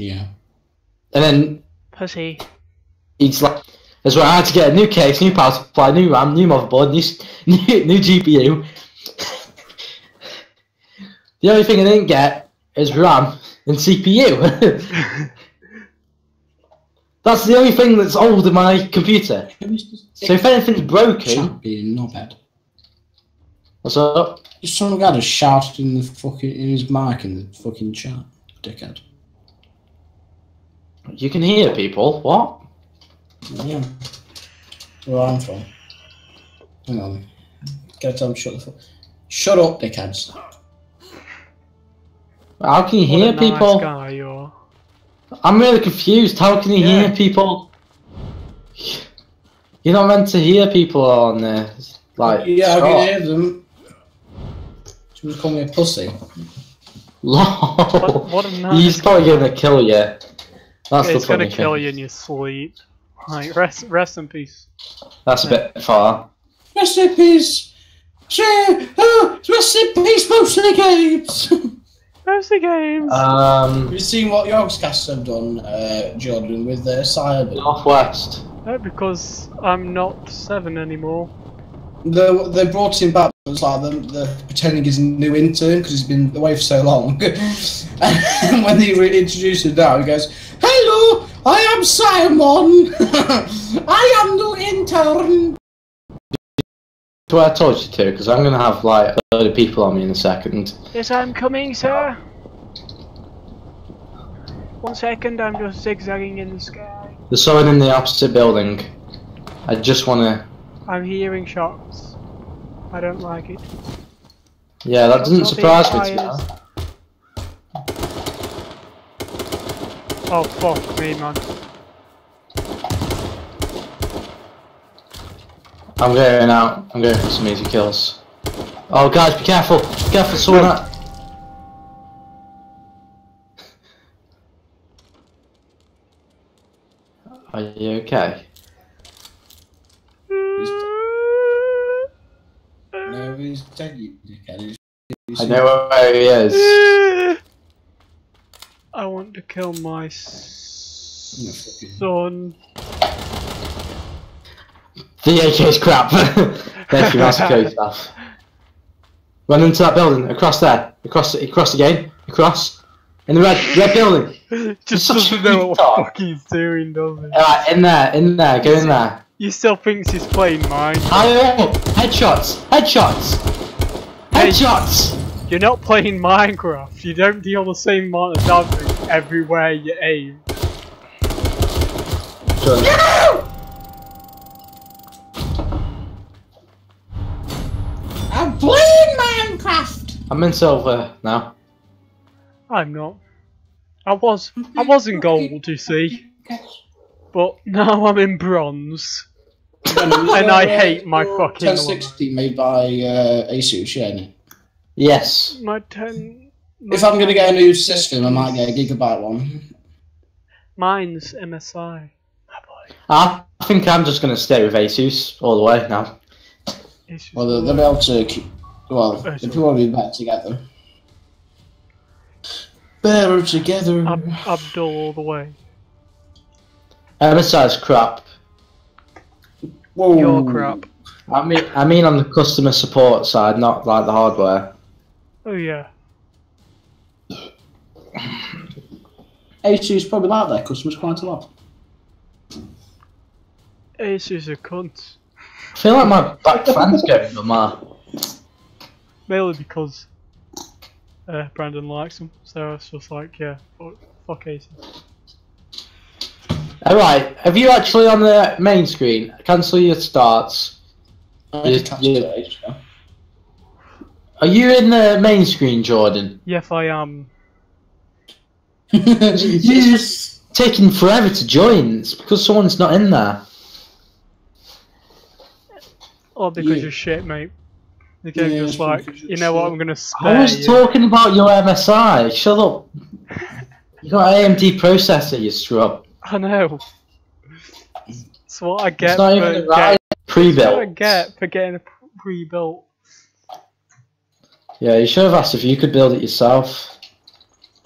Yeah. And then Pussy. he's like, that's why I had to get a new case, new power supply, new RAM, new motherboard, new, new, new GPU. the only thing I didn't get is RAM and CPU. that's the only thing that's old in my computer. So if anything's broken, Chat being not bad. what's up? Some guy just shouted in the fucking in his mic in the fucking chat. Dickhead. You can hear people. What? Yeah. Where I'm from. Hang on. Gotta tell him shut the fuck. Shut up, dickheads. How can you What hear a nice people? guy you're. I'm really confused. How can you Yeah. hear people? You're not meant to hear people on there. Like, yeah, I stop. can hear them. Someone call me a pussy. Lol. What, what a nice He's probably gonna kill you. That's It's gonna kill thing. you in your sleep. Like, rest, rest in peace. That's a bit far. Rest in peace. Share. Oh, rest in peace, most of the games. Where's the games? Um, Have you seen what Yogscast have done, uh, Jordan, with their cyber? northwest. no, because I'm not seven anymore. They, they brought him back. It was like the, the pretending he's a new intern because he's been away for so long. and when they re- introduced him now, he goes, "Hello, I am Simon. I am new intern." That's what I told you to, because I'm gonna have like a load of people on me in a second. Yes, I'm coming, sir. One second, I'm just zigzagging in the sky. There's someone in the opposite building. I just wanna. I'm hearing shots. I don't like it. Yeah, that doesn't surprise me. To be fired. honest. Oh fuck me, man. I'm going out. I'm going for some easy kills. Oh, guys, be careful! Be careful, someone that. Are you okay? No, he's dead, you dickhead. He's- he's- I know where he is. I want to kill my son. The AK's crap. Thank you, that's okay stuff. Run into that building, across there, across, across again, across, in the red, red building. Just doesn't know what the fuck he's doing, does he? Alright, in there, in there, go in there. He still thinks he's playing mine. Oh, oh, oh, headshots, headshots, Hey. headshots. You're not playing Minecraft. You don't deal the same amount of damage everywhere you aim. I'm playing Minecraft. I'm in silver now. I'm not. I was. I was in gold, you see. But now I'm in bronze. and I hate my fucking 1060 made by uh, Asus, yeah. Yes. My ten. my If I'm gonna get a new system, I might get a gigabyte one. Mine's MSI. Ah. I think I'm just gonna stay with Asus all the way now. Just Well, they'll, they'll be able to keep. Well, Oh, they'll probably be better together. Better together. Ab- Abdul all the way. MSI's crap. Whoa. Your crap. I mean, I mean on the customer support side, not like the hardware. Oh yeah. Asus probably like their customers quite a lot. Ace is a cunt. I feel like my back fan's going on my. Mainly because uh, Brandon likes them, so it's just like, yeah, fuck, fuck Ace. Alright, have you actually on the main screen? Cancel your starts. I Yeah, did Are you in the main screen, Jordan? Yes, I am. yes. Taking forever to join. It's because someone's not in there. Or because Yeah. you're shit, mate. The game Yeah, just it's like, because you know what, shit. I'm gonna spare I was you. talking about your MSI. Shut up. You got AMD processor, you scrub. I know. That's what I get It's not for even right that's what I pre-built. get for getting a pre-built. Yeah, you should have asked if you could build it yourself.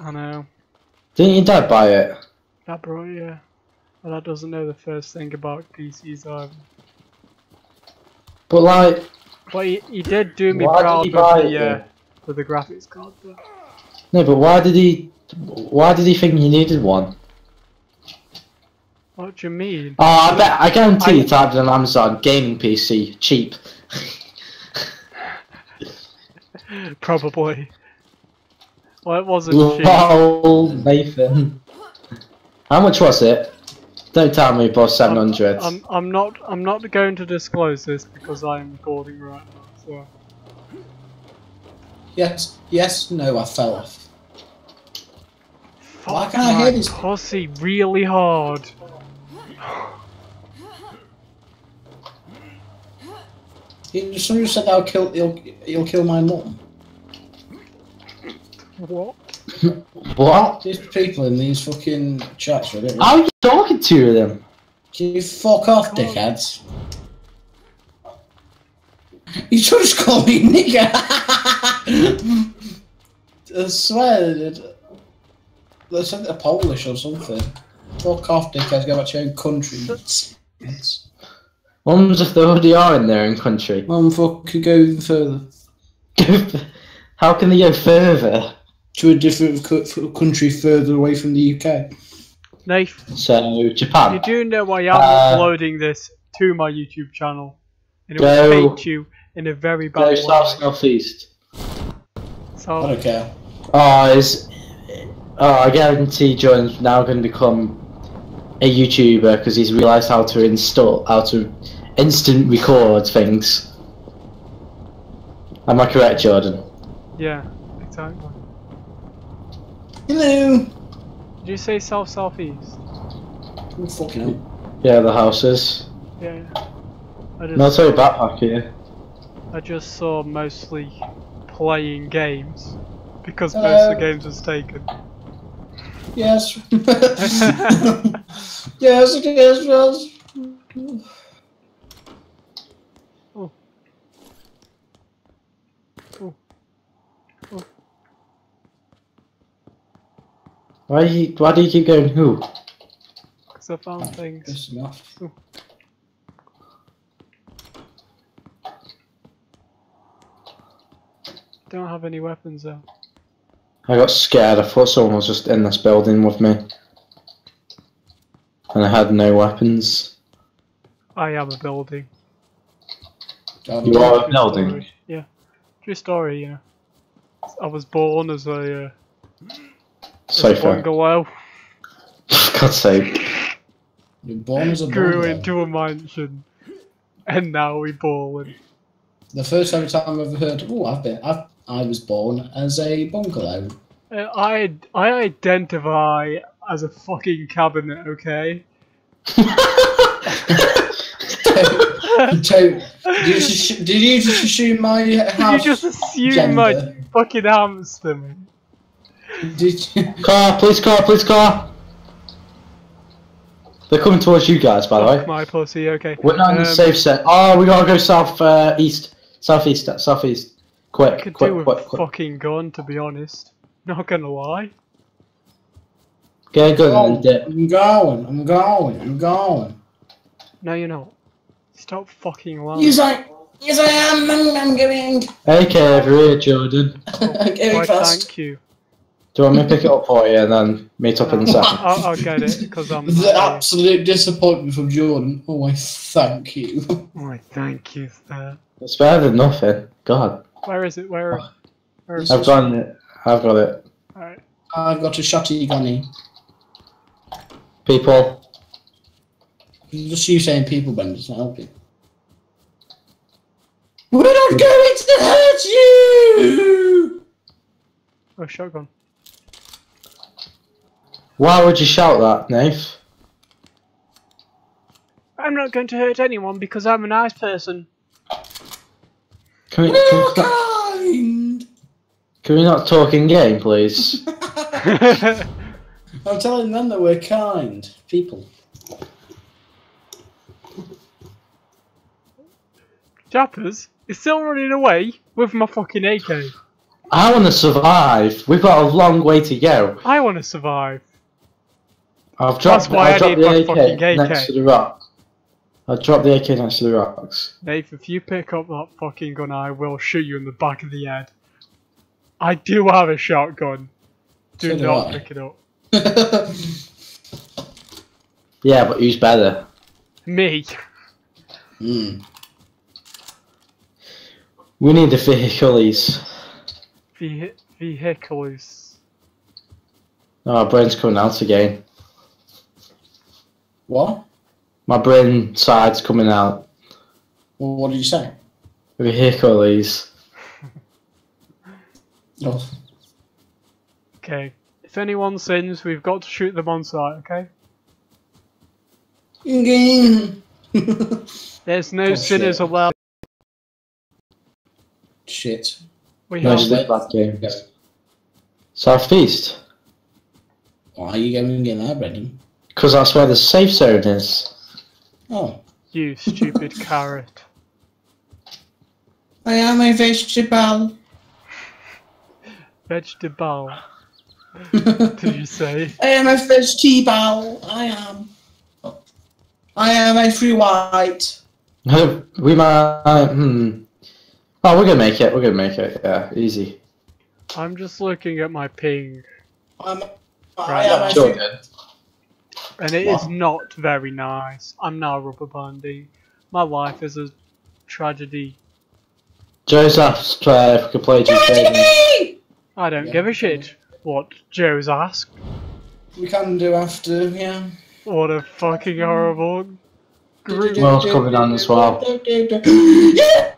I know. Didn't your dad buy it? That bro, yeah. And that doesn't know the first thing about PCs either. But like, But he, he did do me proud he with the, it uh, with the graphics card. But no, but why did he? Why did he think you needed one? what do you mean? Oh, I bet I guarantee I- you typed on Amazon gaming PC cheap. Probably. Well, it wasn't cheap. Lol, Nathan. How much was it? Don't tell me above seven hundred. I'm, I'm not I'm not going to disclose this because I'm recording right now. So Yes, yes, no, I fell off. Why can't I hear my this? pussy really hard. He, somebody said that I'll kill, he'll, he'll kill my mum. What? What? These people in these fucking chats are a bit. How are you talking to them? Can you fuck off, dickheads? You should just call me nigger. I swear, dude. they said they're Polish or something. Fuck off, dickheads. Go back to your own country. It's- Ones if they already are in their own country. Mum, fuck, could go even further How can they go further? to a different co- country further away from the UK. Nath, So Japan. you Japan. do know why I am Uh, uploading this to my YouTube channel, and it will Go- paint you in a very bad Go bad south way. southeast. I So don't care. Oh, is oh I guarantee John's now going to become a YouTuber because he's realised how to install how to instant record things. Am I correct, Jordan? yeah, exactly. Hello. Did you say south southeast? Oh, fucking hell. Yeah, the houses. Yeah. I just, Military backpack here. I just saw mostly playing games because most of the games was taken. Yes. yes, it is, yes. Why you, Why do you keep going? Who? Because I found things. That's enough. Don't have any weapons though. I got scared. I thought someone was just in this building with me, and I had no weapons. I am a building. You are a building. story. Yeah. True story, yeah. I was born as a, uh, as a Sofa. bungalow, For God's sake. You're born as a grew bungalow. into a mansion, and now we're balling. The first time I've ever heard, oh, I've been, I've, I was born as a bungalow. Uh, I I identify as a fucking cabinet, okay? Don't- did, you just, did you just assume my house? Did you just assume my fucking hamster, man? Did you? Car, police car, police car. They're coming towards you guys, by the way. Fuck my pussy, okay. We're not in the Um, safe set. Oh, we gotta go south, uh, east, southeast, southeast. I Quick, could quick, do with quick, a quick. fucking gun, to be honest. Not gonna lie. Get a gun Oh, and dip. I'm going, I'm going, I'm going. No, you're not. Stop fucking lying. Yes, I, yes, I am, I'm, I'm going. AK over here, Jordan. I'm going Why, fast. thank you. Do you want me to pick it up for you and then meet up in the second? I'll, I'll get it because I'm. The uh, absolute disappointment from Jordan. Oh, I thank you. Oh, Why, thank you, sir. It's better than nothing. God, Where is it? Where? where is I've it? got it. I've got it. Alright. I've got a shotty gunny. People, Just you saying people benders not helping. We're not going to hurt you! Oh, shotgun. Why would you shout that, Nath? I'm not going to hurt anyone because I'm a nice person. Can we, can, We're not, kind! can we not talk in game, please? I'm telling them that we're kind people. Jappers is still running away with my fucking AK. I want to survive. We've got a long way to go. I want to survive. I've dropped, That's why I I've dropped need my the fucking AK next AK. to the rock. I've dropped the AK next to the rocks. Nate, if you pick up that fucking gun, I will shoot you in the back of the head. I do have a shotgun. Do So do not I. pick it up. Yeah, but who's better? Me. Hmm. We need the vehicles. Vehi- vehicles. Oh, my brain's coming out again. What? My brain side's coming out. Well, what did you say? Vehicles. Oh. Okay. If anyone sins, we've got to shoot them on sight, okay? There's no Oh, sinners shit. allowed. Shit. We No, have it's not bad game. Southeast. Why are you going in there, Brendan? Because that's where the safe zone is. Oh. you stupid carrot. I am a vegetable. Vegetable. I Did you say? I am a vegetable. I am. I am a free white. we might. Hmm. Oh, we're gonna make it. We're gonna make it. Yeah, easy. I'm just looking at my ping, I'm, I Right, am a Sure. Free and it is What? not very nice. I'm now rubber banding. My life is a tragedy. Joe's asked uh, if we could play GTA. Tragedy! I don't Yeah. give a shit what Joe's asked. We can do after, yeah. What a fucking horrible group. World's coming on as well. Yeah!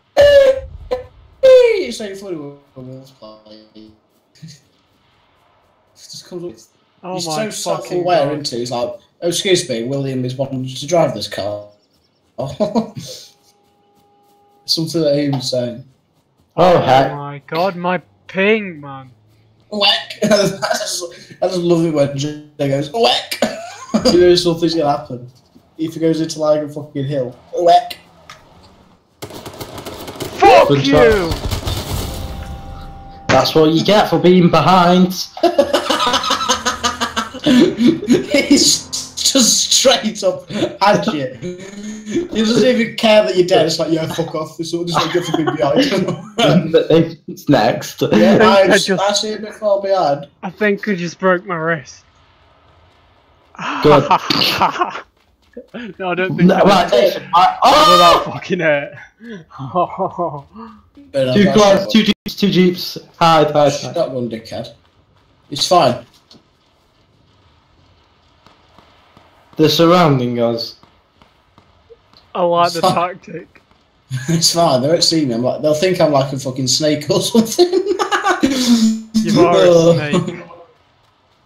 It's so funny when Will's playing. Just comes up. Oh He's my so fucking self-aware, god. isn't he? He's like, oh, excuse me, William is wanting to drive this car. Something that he was saying. Oh, oh heck. my god, my ping, man. Whack! I, just, I just love it when Jay goes, whack! you know something's gonna happen. If he goes into like a fucking hill. Whack! Fuck Good you! That's what you get for being behind. He's just straight up at you. He doesn't even care that you're dead. It's like, yeah, fuck off. It's all just like good for being behind. it's next. yeah, I I'm, just- I see a bit far behind. I think I just broke my wrist. Good. no, I don't think No, that right, Nathan, I- without oh! fucking it. But, uh, Two that's cars, all. two jeeps, two jeeps. Hide, hide, hide. Shotgun dickhead. It's fine. They're surrounding us. I like the Fuck. tactic. It's fine. They won't see me. I'm like, they'll think I'm like a fucking snake or something. You are a snake.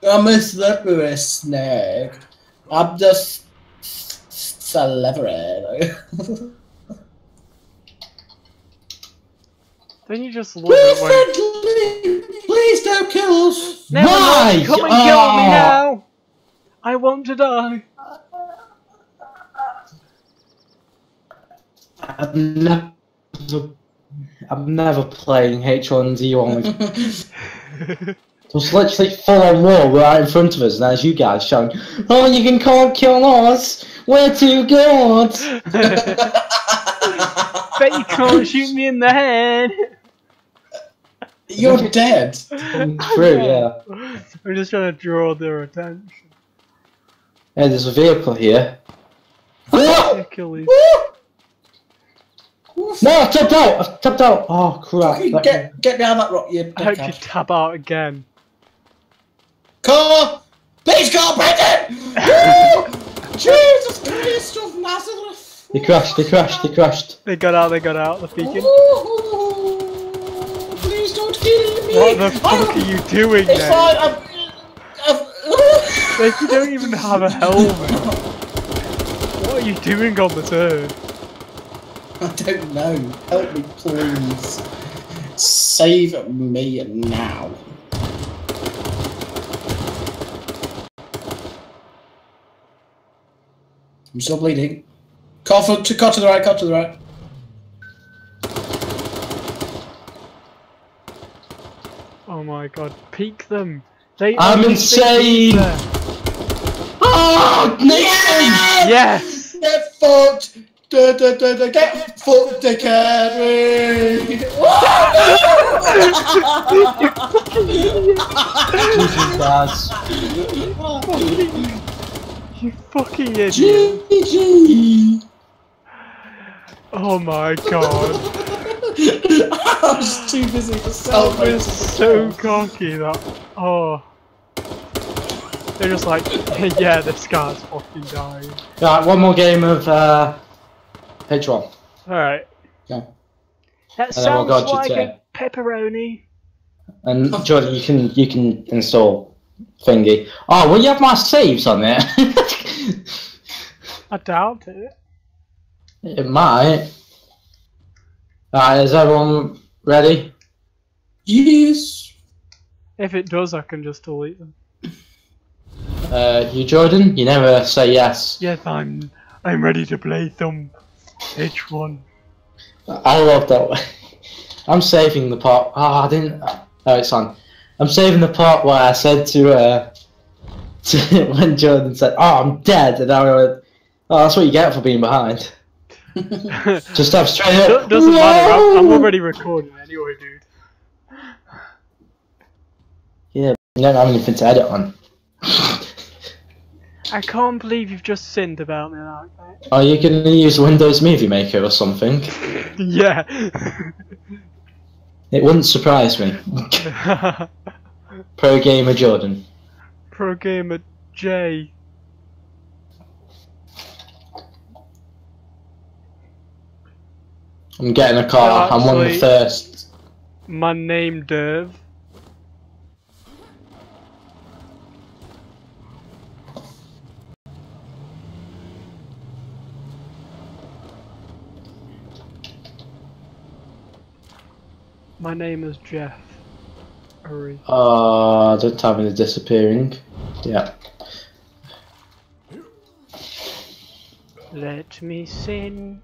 I'm a slippery snake. I'm just celebrity. Then you just love it We're when. friendly. Please don't kill us. Never Why? mind, come and kill me Oh. now! I want to die. I'm never, I'm never playing H1Z1 with Just literally full on war right in front of us, and there's you guys shouting, Oh, you can call kill us! We're too good! Bet you can't shoot me in the head! You're dead. Coming through, yeah. I'm just trying to draw their attention. Hey, there's a vehicle here. Particularly. No, I've tapped out! I've tapped out! Oh, crap. Fucking That- get get behind that rock, you I hope you dickhead. tab out again. Car! Please call Brendan! Jesus Christ of Nazareth! They crashed, they crashed, they crashed. They got out, they got out, they're peeking. Ooh, Please don't kill me! What the fuck I'm- are you doing It's then? fine, I'm... I'm Like, you don't even have a helmet. What are you doing on the turn? I don't know. Help me, please. Save me now. I'm still bleeding. For, to, car to the right, car to the right. Oh my god, peek them. They I'm insane. Oh, Nathan! Yes! Get fucked! Da, da, da, da, get fucked, dickhead! You fucking idiot. GG! Oh my god. I was too busy to That celebrate. was so cocky that. Oh. They're just like, yeah, this guy's fucking dying. Right, one more game of uh, H1. Alright. Yeah. That And then we'll sounds like a pepperoni. And Jordan, you can you can install thingy. Oh, will you have my saves on there? I doubt it. it might. Alright, is everyone ready? Yes! If it does, I can just delete them. Uh, you, Jordan? You never say yes. Yes, I'm. I'm ready to play some H1. I love that. one. I'm saving the part. Oh, I didn't. Oh, it's on. I'm saving the part where I said to uh, to when Jordan said, "Oh, I'm dead," and I went, "Oh, that's what you get for being behind." Just have straight up. doesn't matter. I'm, I'm already recording anyway, dude. Yeah, you don't have anything to edit on. I can't believe you've just sinned about me like that. Are you gonna use Windows Movie Maker or something? Yeah. It wouldn't surprise me. Pro gamer Jordan. Pro gamer J. I'm getting a car. Oh, I'm one of the first. My name Derv. My name is Jeff. Hurry. Uh, don't tell me disappearing. Yeah. Let me sin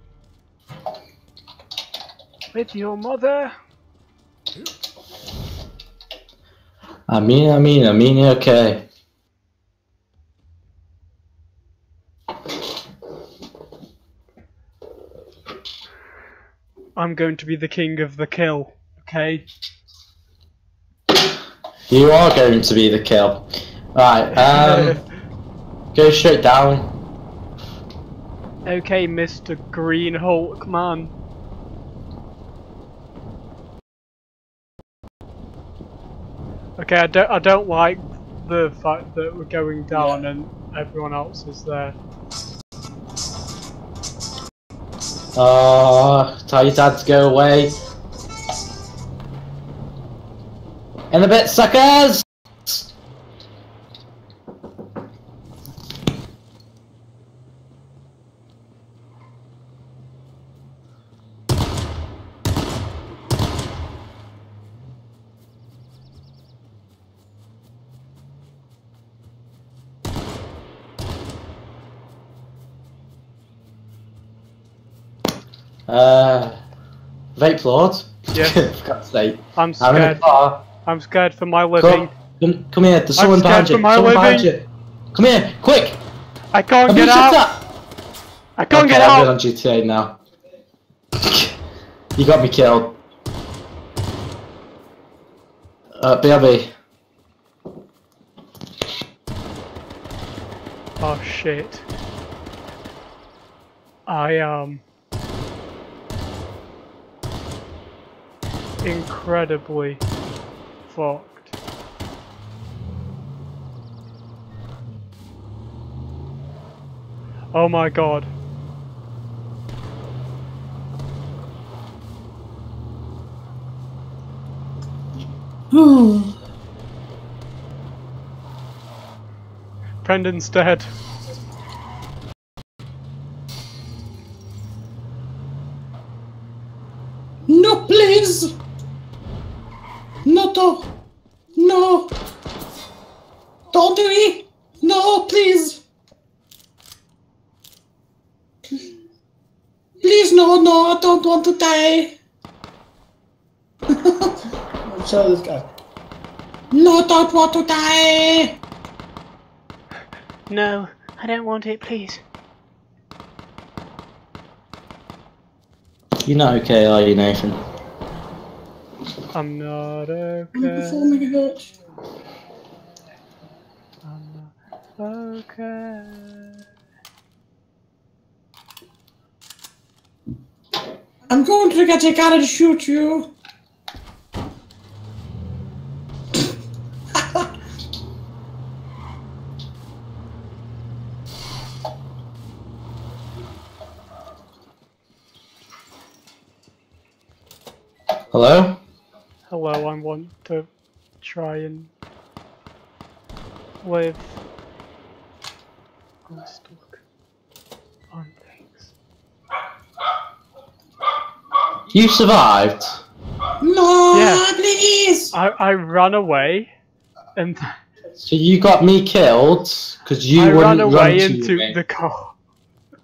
with your mother. I mean, I mean, I mean, okay. I'm going to be the king of the kill. Okay. You are going to be the kill. Right, um, go straight down. okay, Mr. Green Hulk man. Okay, I don't I don't like the fact that we're going down and everyone else is there. Uh, tell your dad to go away. In a bit, suckers! Uh, vape lord. Yeah. For God's sake. I'm I'm in a scared. car. I'm scared for my living. Come, come, come here. There's I'm someone behind you. for my behind living. you. Come here, quick. I can't Have get you out. I can't okay, get I'm out. good on GTA now. you got me killed. Uh, BRB. Oh shit. I am incredibly fucked. Oh my god. Brendan's dead. No, please! No, to. No! Don't do it! No, please! Please, no, no, I don't want to die! I'm sure this guy. No, don't want to die. No, I don't want it, please. You're not okay, are you, Nathan? I'm not Four okay. megahertz. I'm not okay. I'm going to get a gun and shoot you. Hello? Hello, I want to try and live. I'm stuck on things. You survived? No, Yeah. please. I, I ran away and So you got me killed because you I wouldn't ran away run into me. the car.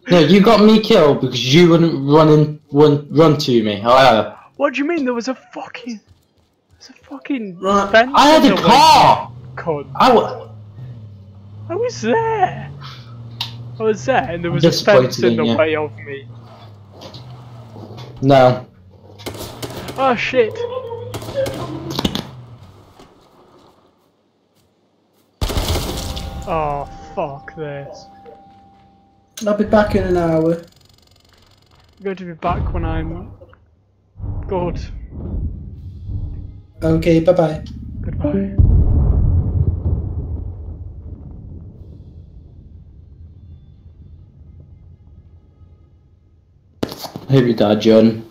No, you got me killed because you wouldn't run in, run, run to me. Oh, What do you mean there was a fucking there's a fucking Right. fence I had a the car. way, cunt. I w- I was there. I was there and there I'm was a fence in in the you. way of me. no. Oh shit. Oh fuck this. I'll be back in an hour. I'm going to be back when I'm good. Okay, bye bye. Goodbye. I hope you died, John.